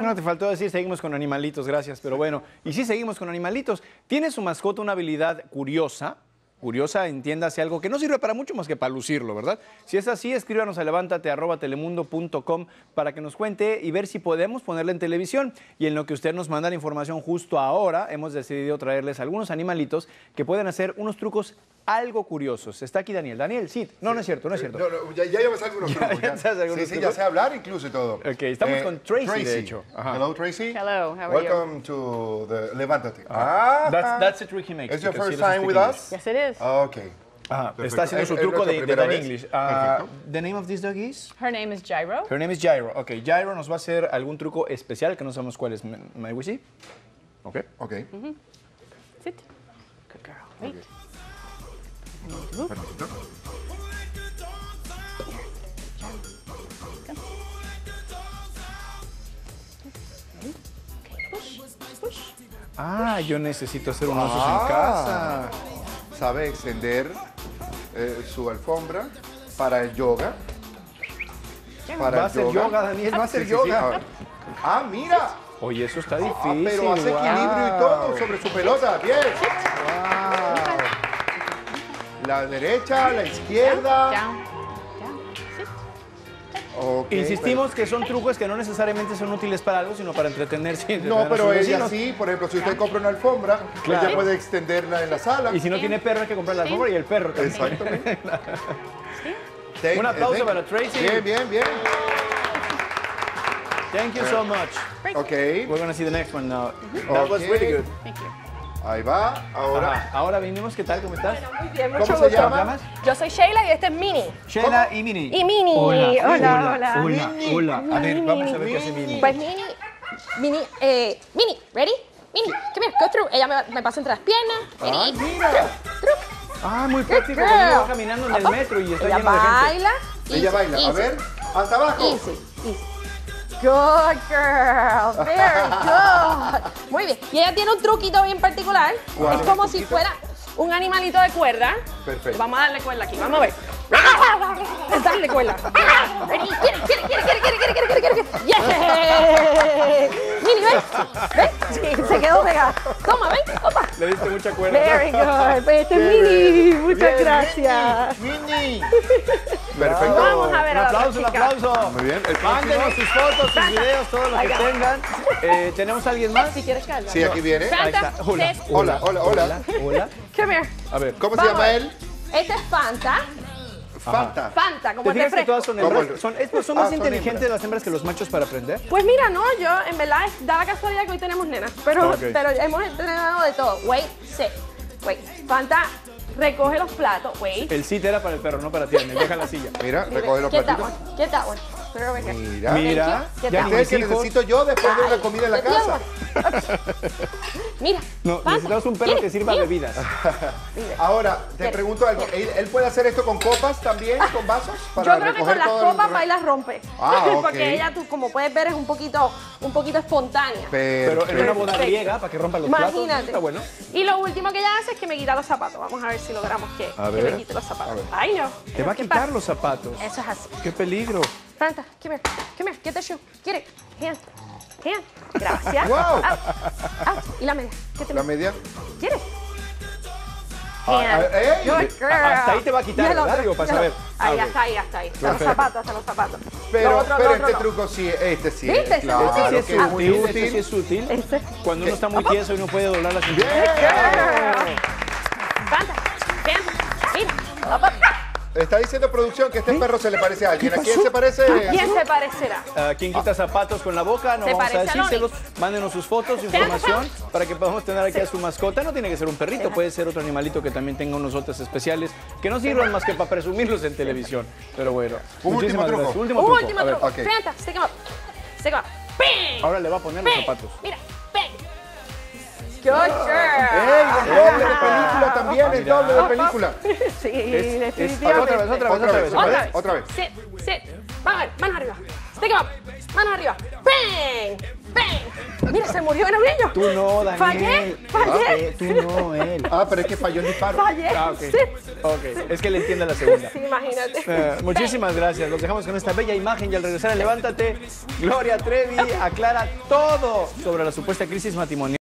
No, te faltó decir seguimos con animalitos, gracias, pero bueno. Y sí, seguimos con animalitos. Tiene su mascota una habilidad curiosa, curiosa, entiéndase algo que no sirve para mucho más que para lucirlo, ¿verdad? Si es así, escríbanos a levántate.telemundo.com para que nos cuente y ver si podemos ponerla en televisión. Y en lo que usted nos manda la información justo ahora, hemos decidido traerles algunos animalitos que pueden hacer unos trucos algo curiosos. Está aquí Daniel. Daniel, sí. No, no es cierto, no es cierto. No, no, ya, ya llevas algunos Ya- trucos. ya sabes algunos sí, sí, ya trucos. sé hablar incluso y todo. Ok, estamos con Tracy, de hecho. Ajá. Hello, Tracy. Hello, how are you? Welcome to the Levántate. Ah, That's, that's the trick he makes. It's your first time with English. us? Yes, it is. Okay. Ajá, Perfecto. está haciendo su truco de, Dan vez. English. Ah, the name of this dog is? Her name is Gyro. Her name is Gyro. Ok, Gyro nos va a hacer algún truco especial que no sabemos cuál es. May we see? Ok. Ok. Sit. Good girl. Wait. Ah, yo necesito hacer unos osos Ah. en casa. Sabe extender eh, su alfombra para el yoga. Para Va a el hacer yoga, Daniel, va a hacer Sí, sí, sí. yoga. Ah, mira. Oye, eso está Ah, difícil. pero hace wow. equilibrio y todo sobre su pelota. Bien. La derecha, la izquierda. Down. Insistimos que son trucos que no necesariamente son útiles para algo, sino para entretenerse. No, pero ella sí, por ejemplo, si usted compra una alfombra, Claro. ella puede extenderla en la sala. Y si no tiene perro, hay que comprar la alfombra y el perro también. Exactamente. Thank- Un aplauso para Tracy. Bien, bien, bien. Thank you so much. Ok, We're gonna see the next one now. That was really good. Thank you. Ahí va. Ahora, Ajá. Ahora venimos, ¿qué tal? ¿Cómo estás? Muy bien, ¿Cómo mucho se gusto. llama? llamas? Yo soy Sheila y este es Mini. Sheila y Mini. Y Mini. Hola, hola. Hola, Mini. hola. A ver, Mini, vamos a ver Mini. qué hace Mini. Pues Mini, Mini, eh, Mini, ready? Mini, come here, go through. Ella me, me pasa entre las piernas. Mini, mira. through. Ah, muy práctico. Cuando iba caminando en el Up, metro y está Ella lleno de gente. baila. Ella easy, baila. A ver, hasta abajo. Easy, easy. Good girl, very good. Muy bien. Y ella tiene un truquito bien particular. Wow. Es como si fuera un animalito de cuerda. Perfecto. Vamos a darle cuerda aquí, vamos a ver. Darle cuerda. Quiere, quiere, quiere, quiere, quiere, quiere, quiere, quiere. Yeah. Mini, ven. Ven. se quedó pegada. Toma, ven. Opa. Le diste mucha cuerda. Very good. Pues este es Mini. Muchas Bien, gracias. Mini. Mini. Perfecto. Vamos a ver ahora aplauso, un aplauso. Muy bien, el próximo. Mándenos sus fotos, sus videos, todo lo que tengan. Eh, ¿Tenemos a alguien más? Si quieres cargar. Sí, aquí viene. Ahí está. Hola. Hola, hola, hola. Hola. Come here. A ver. ¿Cómo se llama él? Este es Fanta. Fanta. Fanta, como ¿Te fijas que todas son ¿Cómo hembras? Son, es- son Ah, más inteligentes las hembras que los machos para aprender. Pues mira, no, yo en verdad es- da la casualidad que hoy tenemos nenas, pero, pero hemos entrenado de todo. Wait, sit, wait. Fanta, recoge los platos, wait. El sit era para el perro, no para ti. Me deja la silla. Mira, recoge los Get that platitos. one, get Mira. Mira, ya es el que hijos. necesito yo después de una comida en la casa. Mira. No, necesitamos un perro que sirva mira. bebidas. Ahora, te pregunto algo. ¿Él, él puede hacer esto con copas también, con vasos? Yo creo que con las todo el- copas baila rompe. Ah. Porque ella, tú, como puedes ver, es un poquito, un poquito espontánea. Pero en una boda griega, para que rompan los platos. Imagínate. Está bueno. Y lo último que ella hace es que me quita los zapatos. Vamos a ver si logramos que, A que ver. me quite los zapatos. Ay, no. Te va a ¿Qué quitar pasa? los zapatos. Eso es así. Qué peligro. Fanta, come here. Come here. Get the shoe. Get it. Hand. Hand. Gracias. Wow. Out. Out. Y la media. ¿Qué te La media. ¿Quieres? Ah, Hand. ah, ey. Good girl. Hasta ahí te va a quitar, ¿verdad? Digo, para saber. Ah, Ahí, hasta ahí, hasta ahí. Hasta los zapatos, hasta los zapatos. Pero, Lo otro, pero lo otro este no. truco sí, este sí. ¿Viste? es, Claro, Este sí es es muy útil, este útil. sí es útil. Este. Cuando uno está muy tieso y no puede doblar la cintura. Fanta. Hand. Mira. Está diciendo producción que este perro se le parece a alguien. ¿A quién se parece? ¿A quién se parecerá? ¿A quién quita zapatos con la boca? No vamos a parece a decírselos. Mándenos sus fotos, su información para que podamos tener aquí a su mascota. No tiene que ser un perrito, puede ser otro animalito que también tenga unos otros especiales que no sirvan más que para presumirlos en televisión. Pero bueno, Un último muchísimas truco. gracias. Último Un truco. último truco. ok. Fanta, stick him up. Stick him up. ¡Bang! Ahora le va a poner los zapatos. Mira, bang. Good girl. ¡Ey! También, el doble de película. Sí, es- definitivamente. otra vez, otra vez, Otra vez, otra vez. otra vez. Vamos a ver, manos arriba. Stick up. Manos arriba. Bang. Bang. Mira, se murió el niño. Tú no, Daniel. Fallé, fallé. Ok, tú no, él. Ah, pero es que falló el disparo. Fallé. Ah, ok. Sí. Ok, es que le entiende la segunda. Sí, imagínate. Eh, muchísimas gracias. Los dejamos con esta bella imagen y al regresar Levántate, Gloria Trevi aclara todo sobre la supuesta crisis matrimonial.